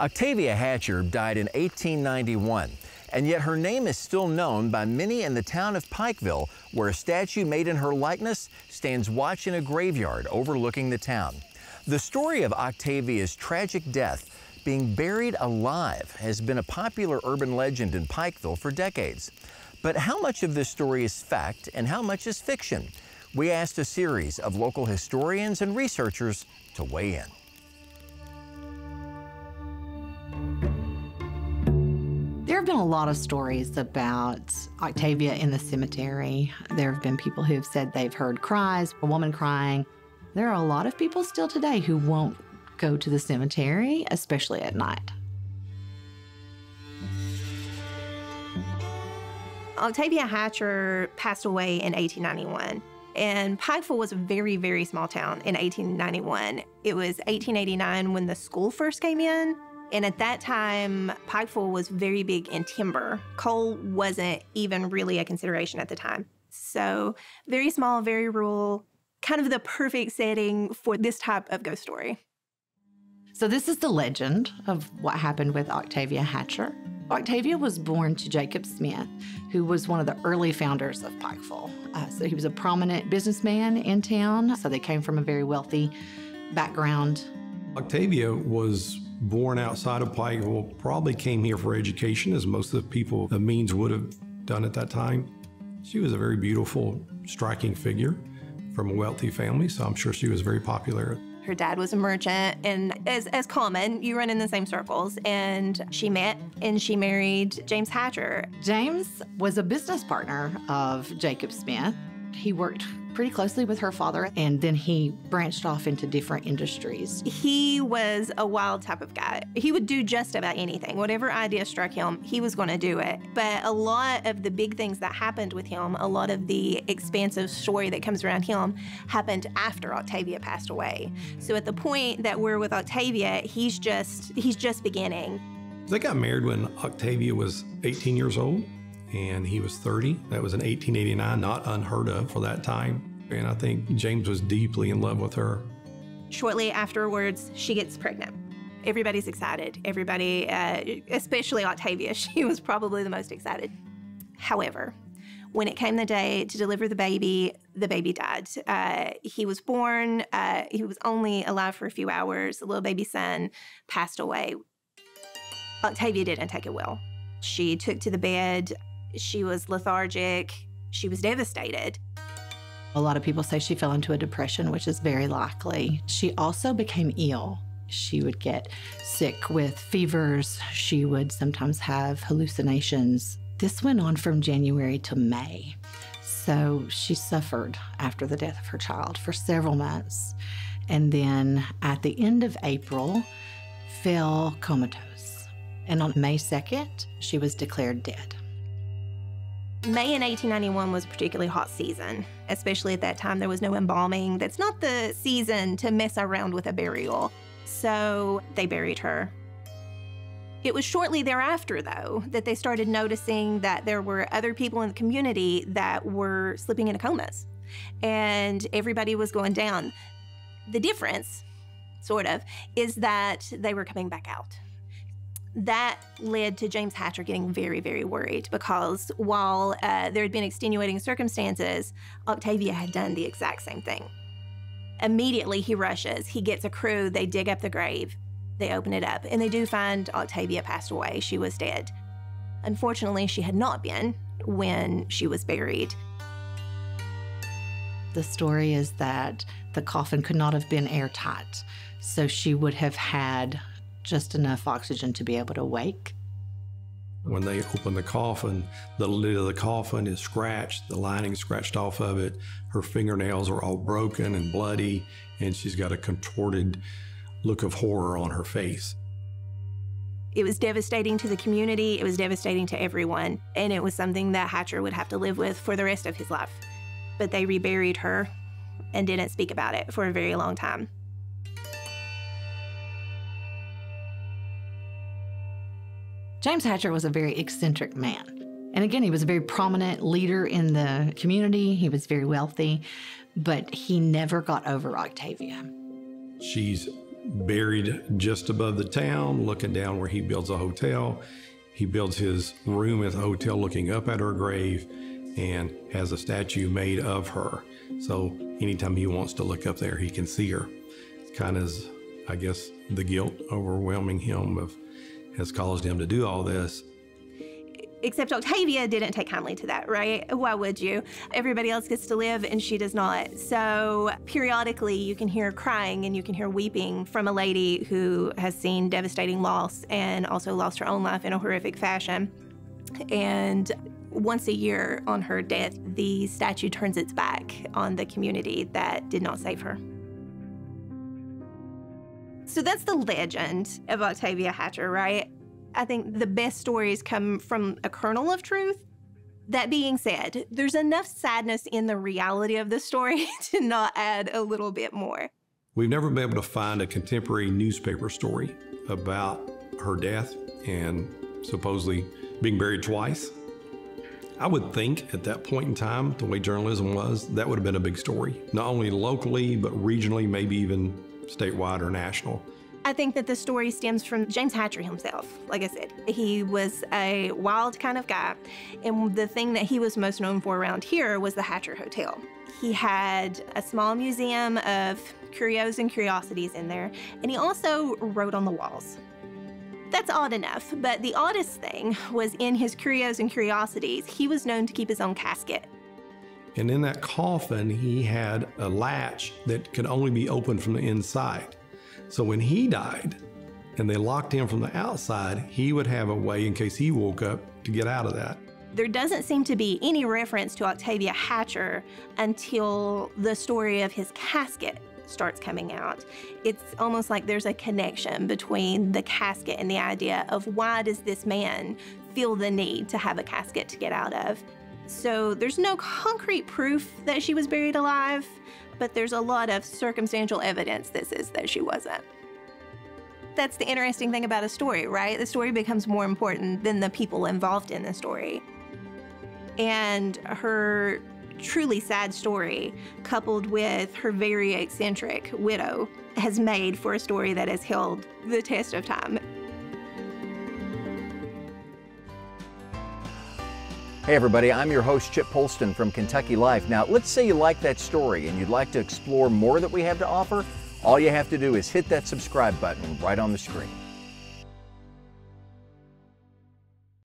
Octavia Hatcher died in 1891, and yet her name is still known by many in the town of Pikeville, where a statue made in her likeness stands watch in a graveyard overlooking the town. The story of Octavia's tragic death, being buried alive, has been a popular urban legend in Pikeville for decades. But how much of this story is fact and how much is fiction? We asked a series of local historians and researchers to weigh in. Been a lot of stories about Octavia in the cemetery. There have been people who have said they've heard cries, a woman crying. There are a lot of people still today who won't go to the cemetery, especially at night. Octavia Hatcher passed away in 1891. And Pikeville was a very, very small town in 1891. It was 1889 when the school first came in. And at that time, Pikeville was very big in timber. Coal wasn't even really a consideration at the time. So, very small, very rural, kind of the perfect setting for this type of ghost story. So, this is the legend of what happened with Octavia Hatcher. Octavia was born to Jacob Smith, who was one of the early founders of Pikeville. Uh, so he was a prominent businessman in town, so they came from a very wealthy background. Octavia was born outside of Pikeville, probably came here for education, as most of the people of means would have done at that time. She was a very beautiful, striking figure from a wealthy family, so I'm sure she was very popular. Her dad was a merchant, and as, as common, you run in the same circles. And she met and she married James Hatcher. James was a business partner of Jacob Smith. He worked pretty closely with her father, and then he branched off into different industries. He was a wild type of guy. He would do just about anything. Whatever idea struck him, he was going to do it. But a lot of the big things that happened with him, a lot of the expansive story that comes around him, happened after Octavia passed away. So at the point that we're with Octavia, he's just he's just beginning. They got married when Octavia was 18 years old and he was 30. That was in 1889, not unheard of for that time. And I think James was deeply in love with her. Shortly afterwards, she gets pregnant. Everybody's excited. Everybody, uh, especially Octavia, she was probably the most excited. However, when it came the day to deliver the baby, the baby died. Uh, he was born, uh, he was only alive for a few hours. The little baby son passed away. Octavia didn't take it well. She took to the bed, she was lethargic, she was devastated. A lot of people say she fell into a depression, which is very likely. She also became ill. She would get sick with fevers. She would sometimes have hallucinations. This went on from January to May. So she suffered after the death of her child for several months. And then at the end of April, fell comatose. And on May 2nd, she was declared dead. May in 1891 was a particularly hot season, especially at that time there was no embalming. That's not the season to mess around with a burial. So they buried her. It was shortly thereafter, though, that they started noticing that there were other people in the community that were slipping into comas, and everybody was going down. The difference, sort of, is that they were coming back out that led to James Hatcher getting very, very worried because while uh, there had been extenuating circumstances, Octavia had done the exact same thing. Immediately, he rushes. He gets a crew. They dig up the grave. They open it up, and they do find Octavia passed away. She was dead. Unfortunately, she had not been when she was buried. The story is that the coffin could not have been airtight, so she would have had just enough oxygen to be able to wake. When they open the coffin, the lid of the coffin is scratched, the lining scratched off of it. Her fingernails are all broken and bloody, and she's got a contorted look of horror on her face. It was devastating to the community, it was devastating to everyone, and it was something that Hatcher would have to live with for the rest of his life. But they reburied her and didn't speak about it for a very long time. James Hatcher was a very eccentric man. And again, he was a very prominent leader in the community. He was very wealthy, but he never got over Octavia. She's buried just above the town, looking down where he builds a hotel. He builds his room at the hotel looking up at her grave and has a statue made of her. So anytime he wants to look up there, he can see her. It's kind of, I guess, the guilt overwhelming him of has caused him to do all this. Except Octavia didn't take kindly to that, right? Why would you? Everybody else gets to live and she does not. So periodically you can hear crying and you can hear weeping from a lady who has seen devastating loss and also lost her own life in a horrific fashion. And once a year on her death, the statue turns its back on the community that did not save her. So that's the legend of Octavia Hatcher, right? I think the best stories come from a kernel of truth. That being said, there's enough sadness in the reality of the story to not add a little bit more. We've never been able to find a contemporary newspaper story about her death and supposedly being buried twice. I would think at that point in time, the way journalism was, that would have been a big story, not only locally, but regionally, maybe even statewide or national. I think that the story stems from James Hatcher himself. Like I said, he was a wild kind of guy, and the thing that he was most known for around here was the Hatcher Hotel. He had a small museum of curios and curiosities in there, and he also wrote on the walls. That's odd enough, but the oddest thing was in his curios and curiosities, he was known to keep his own casket. And in that coffin, he had a latch that could only be opened from the inside. So when he died and they locked him from the outside, he would have a way in case he woke up to get out of that. There doesn't seem to be any reference to Octavia Hatcher until the story of his casket starts coming out. It's almost like there's a connection between the casket and the idea of why does this man feel the need to have a casket to get out of. So there's no concrete proof that she was buried alive, but there's a lot of circumstantial evidence that says that she wasn't. That's the interesting thing about a story, right? The story becomes more important than the people involved in the story. And her truly sad story, coupled with her very eccentric widow, has made for a story that has held the test of time. Hey everybody, I'm your host Chip Polston from Kentucky Life. Now, let's say you like that story and you'd like to explore more that we have to offer. All you have to do is hit that subscribe button right on the screen.